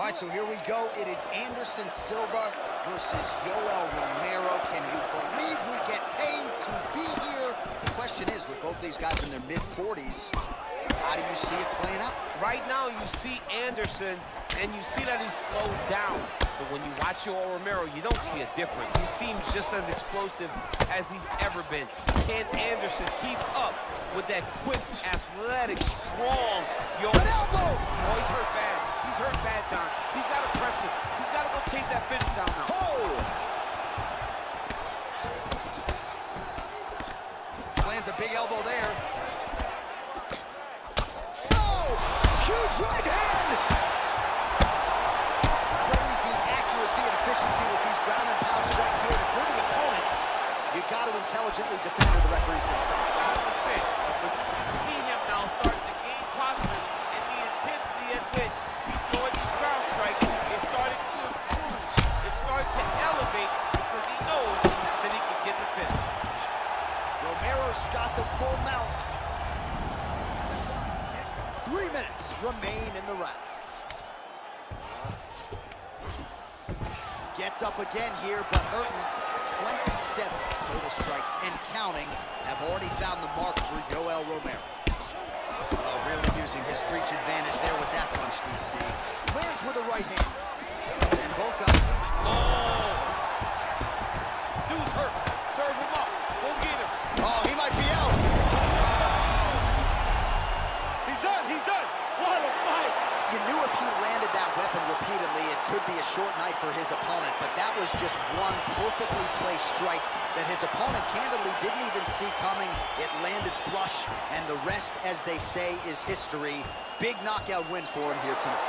All right, so here we go. It is Anderson Silva versus Yoel Romero. Can you believe we get paid to be here? The question is, with both these guys in their mid-40s, how do you see it playing out? Right now, you see Anderson, and you see that he's slowed down. But when you watch Yoel Romero, you don't see a difference. He seems just as explosive as he's ever been. Can Anderson keep up with that quick, athletic, strong efficiency with these ground and pound strikes here. If you're the opponent, you got to intelligently defend or the referee's going to stop. You see him now starting to gain confidence and the intensity at which he's throwing these ground strikes is starting to improve. It's starting to elevate because he knows that he can get the finish. Romero's got the full mount. Three minutes remain in the round. Gets up again here, but Hurton, 27 total strikes and counting, have already found the mark for Yoel Romero. Oh, really using his reach advantage there with that punch, DC. Lands with a right hand. Landed that weapon repeatedly, it could be a short night for his opponent, but that was just one perfectly placed strike that his opponent candidly didn't even see coming. It landed flush, and the rest, as they say, is history. Big knockout win for him here tonight.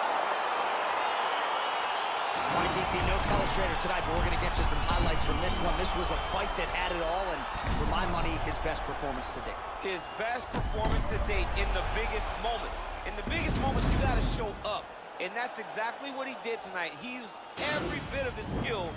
Right, DC, no telestrator tonight, but we're going to get you some highlights from this one. This was a fight that had it all, and for my money, his best performance to date. His best performance to date in the biggest moment. In the biggest moments, you got to show up. And that's exactly what he did tonight. He used every bit of his skill